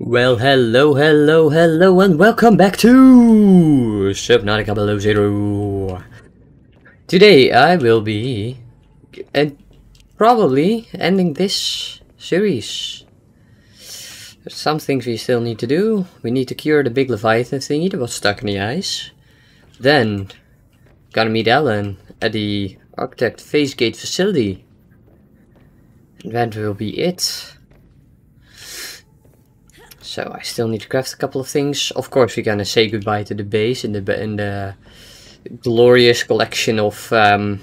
Well, hello, hello, hello, and welcome back to Subnautica Below Zero. Today I will be and probably ending this series. There's some things we still need to do. We need to cure the big Leviathan thingy that was stuck in the ice. Then, gonna meet Al-An at the Architect Phase Gate facility. And that will be it. So I still need to craft a couple of things. Of course, we're gonna say goodbye to the base in the in the glorious collection of um,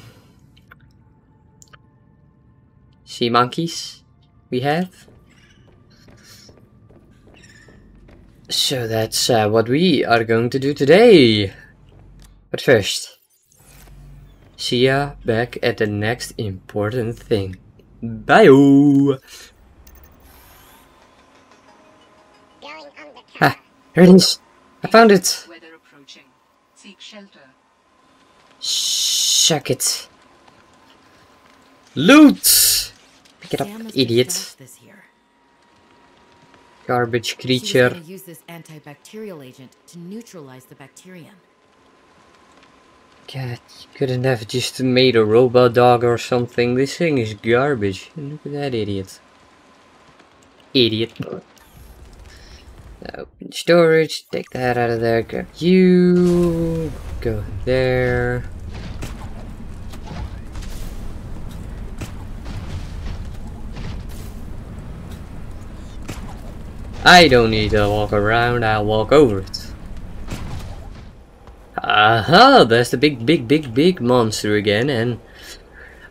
sea monkeys we have. So that's uh, what we are going to do today. But first, see ya back at the next important thing. Bye. -o. Ah, here it is. I found it. Weather approaching. Seek shelter. Suck it. Loot! Pick it up, Sam must have idiot. finished This year. Garbage creature. use this antibacterial agent to neutralize the bacterium. God, you couldn't have just made a robot dog or something. This thing is garbage. Look at that idiot. Idiot. Open storage, take that out of there, grab you, go there. I don't need to walk around, I'll walk over it. Aha, there's the big, big, big, big monster again, and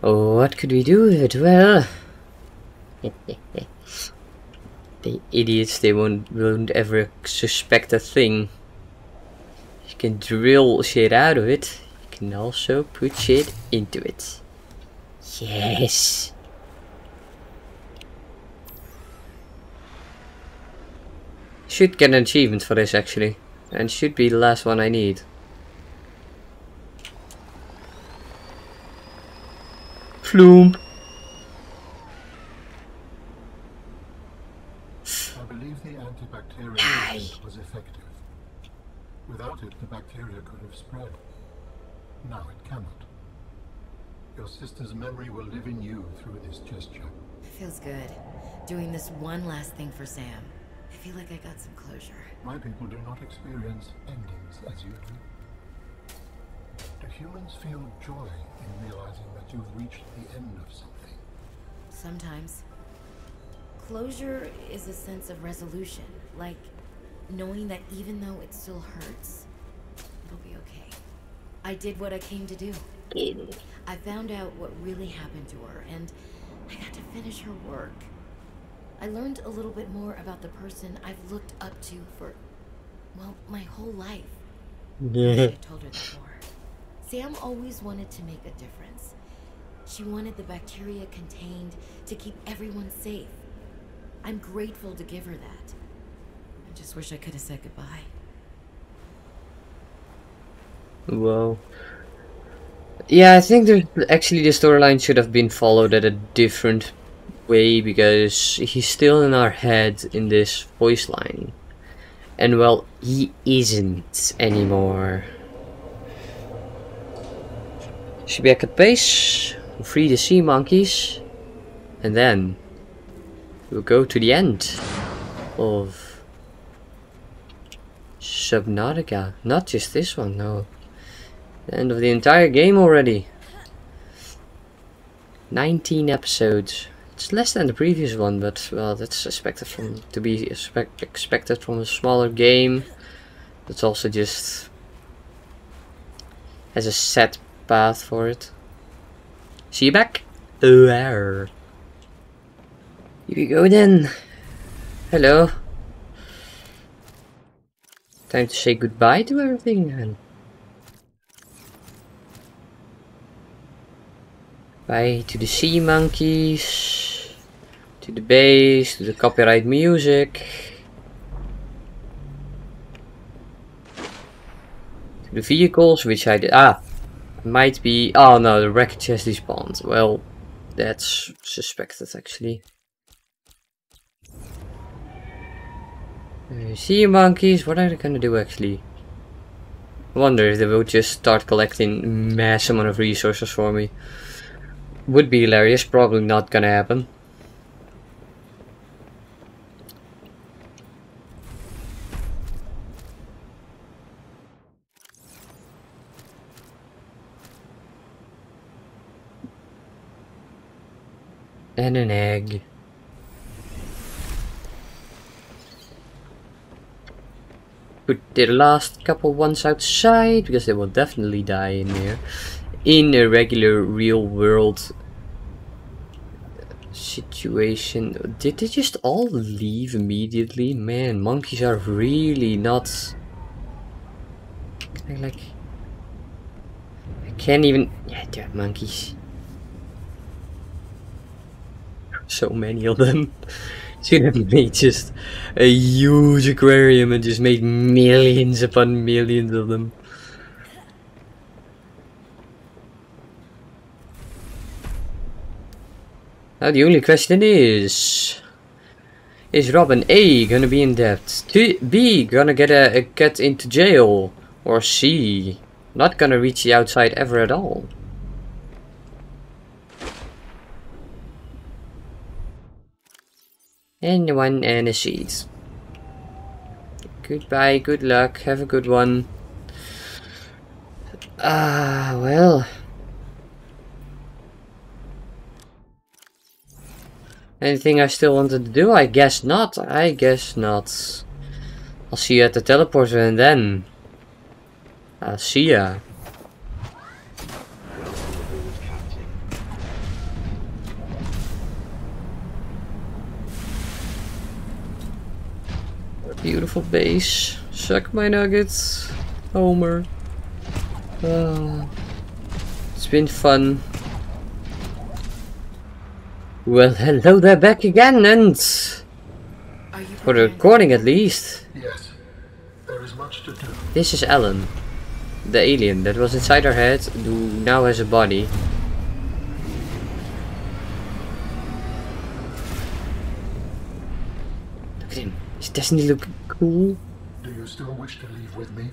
what could we do with it? Well, the idiots, they won't, won't ever suspect a thing. You can drill shit out of it, you can also put shit into it. Yes. Should get an achievement for this actually, and should be the last one I need. Floom. I believe the antibacterial Aye. agent was effective. Without it, the bacteria could have spread. Now it cannot. Your sister's memory will live in you through this gesture. It feels good. Doing this one last thing for Sam. I feel like I got some closure. My people do not experience endings as you do. Do humans feel joy in realizing that you've reached the end of something? Sometimes. Closure is a sense of resolution. Like knowing that even though it still hurts, it'll be okay. I did what I came to do. I found out what really happened to her, and I got to finish her work. I learned a little bit more about the person I've looked up to for, well, my whole life. I should have told her that more. Sam always wanted to make a difference. She wanted the bacteria contained to keep everyone safe. I'm grateful to give her that. I just wish I could have said goodbye. Well, yeah, I think there actually the storyline should have been followed at a different way because he's still in our head in this voice line, and well, he isn't anymore. Should be back at base, free the sea monkeys, and then we'll go to the end of Subnautica. Not just this one, no. The end of the entire game already. 19 episodes. It's less than the previous one, but well, that's expected from to be expect, expected from a smaller game. That's also just has a set path for it. See you back. There. Here we go then. Hello. Time to say goodbye to everything then. Bye to the sea monkeys, to the bass, to the copyright music, to the vehicles, which I did. Ah, might be. Oh no, the wreckage has despawned. Well, that's suspected actually. Uh, see monkeys, what are they gonna do actually? I wonder if they will just start collecting mass amount of resources for me. Would be hilarious, probably not gonna happen. And an egg. Put the last couple ones outside because they will definitely die in here. In a regular real world situation. Did they just all leave immediately? Man, monkeys are really not. Like. I can't even. Yeah, they're monkeys. So many of them. Should have made just a huge aquarium and just made millions upon millions of them. Now the only question is... Is Robin A gonna be in debt? B gonna get a, a get into jail? Or C not gonna reach the outside ever at all? And one and a sheet. Goodbye, good luck, have a good one. Ah, well. Anything I still wanted to do? I guess not. I guess not. I'll see you at the teleporter and then. I'll see ya. Beautiful base. Suck my nuggets. Homer. Ah. it's been fun. Well, hello there back again, and for the recording at least. Yes, there is much to do. This is Al-An, the alien that was inside her head, who now has a body. Look at him. Doesn't he look cool? Do you still wish to leave with me?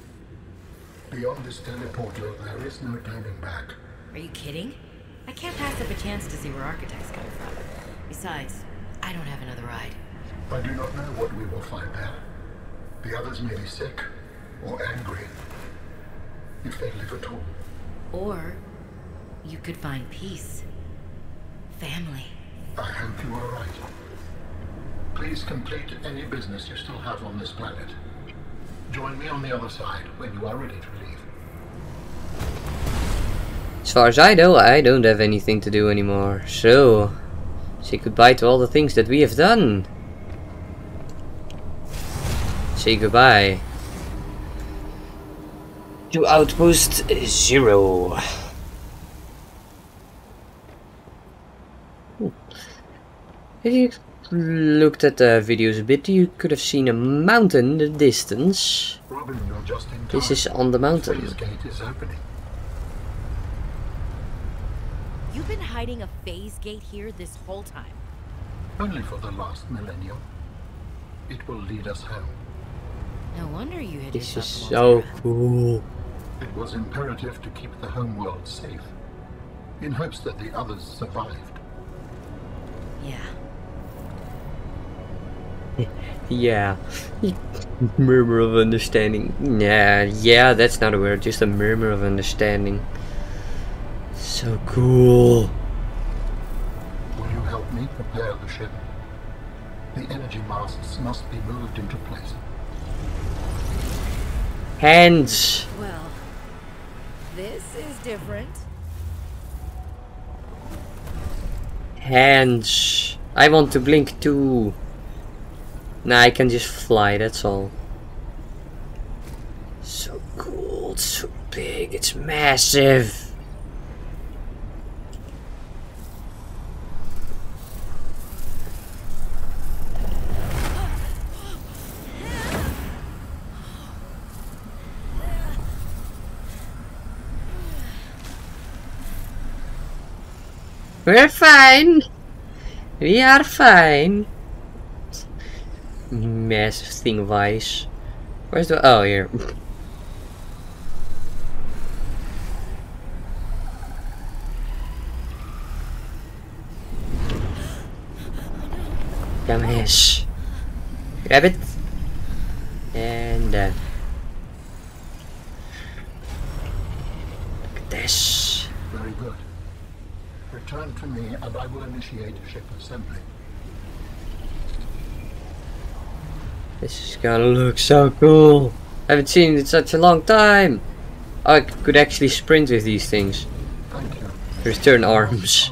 Beyond this teleporter, there is no turning back. Are you kidding? I can't pass up a chance to see where architects come from. Besides, I don't have another ride. I do not know what we will find there. The others may be sick or angry. If they live at all. Or you could find peace. Family. I hope you are right. Please complete any business you still have on this planet. Join me on the other side when you are ready to leave. As far as I know, I don't have anything to do anymore. So, say goodbye to all the things that we have done. Say goodbye. To Outpost Zero. Hmm. If you looked at the videos a bit, you could have seen a mountain in the distance. Robin, you're just in time. This is on the mountain. Phase gate is opening. You've been hiding a phase gate here this whole time. Only for the last millennium. It will lead us home. No wonder you hid This is yourself so cool. It was imperative to keep the home world safe, in hopes that the others survived. Yeah. Yeah. murmur of understanding. Yeah, yeah, that's not a word, just a murmur of understanding. So cool. Will you help me prepare the ship? The energy masts must be moved into place. Hands. Well, this is different. Hands. I want to blink too. Nah, I can just fly, that's all. So cool, it's so big, it's massive. We're fine. We are fine. massive thing ice. Where's the... Oh, here. Shh. Grab it. And uh, look at this. Very good. Return to me and I will initiate ship assembly. This is gonna look so cool. I haven't seen it in such a long time. I could actually sprint with these things. Thank you. There's turn arms.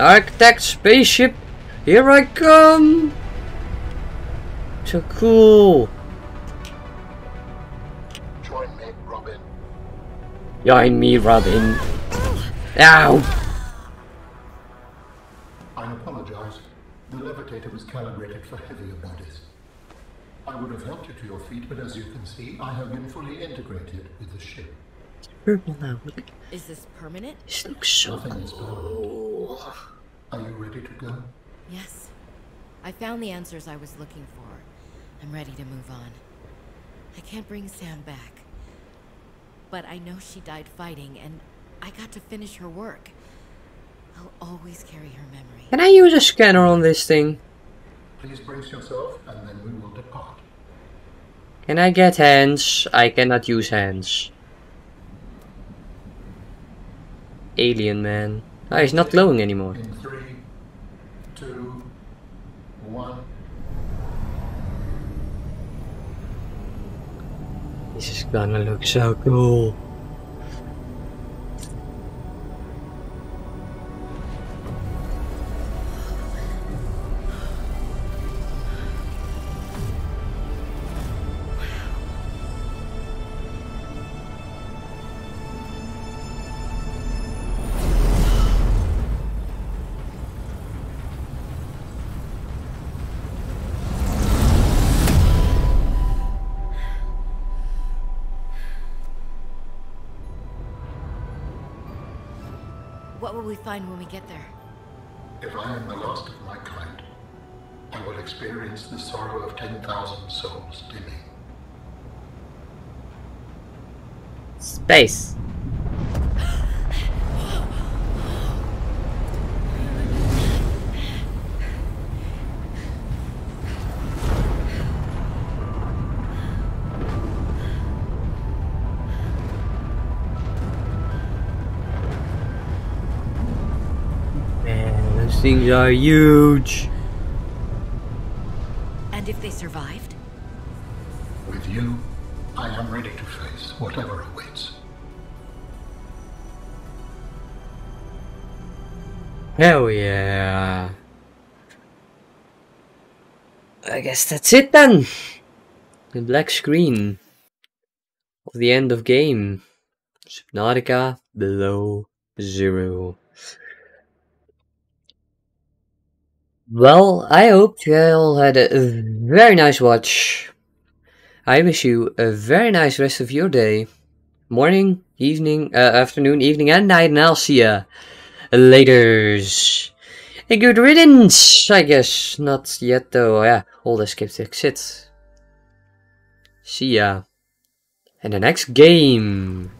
Architect spaceship. Here I come. So cool. Join me, Robin. Join me, Robin. Ow. I apologize. The levitator was calibrated for heavier bodies. I would have helped you to your feet, but as you can see, I have been fully integrated with the ship. Purple now. Look. Is this permanent? This looks so Nothing is permanent. cool. Are you ready to go? Yes. I found the answers I was looking for. I'm ready to move on. I can't bring Sam back. But I know she died fighting, and I got to finish her work. I'll always carry her memory. Can I use a scanner on this thing? Please brace yourself, and then we will depart. Can I get hands? I cannot use hands. Alien man. Oh, he's not glowing anymore. In three, two, one. This is gonna look so cool. Will we find when we get there? If I am the last of my kind, I will experience the sorrow of 10,000 souls dimming. Space. Things are huge. And if they survived? With you, I am ready to face whatever awaits. Hell yeah. I guess that's it then. The black screen of the end of game. Subnautica below zero. Well, I hope you all had a very nice watch. I wish you a very nice rest of your day. Morning, evening, uh, afternoon, evening, and night, and I'll see ya laters. A good riddance, I guess. Not yet though. Yeah, hold escape to exit. See ya. In the next game.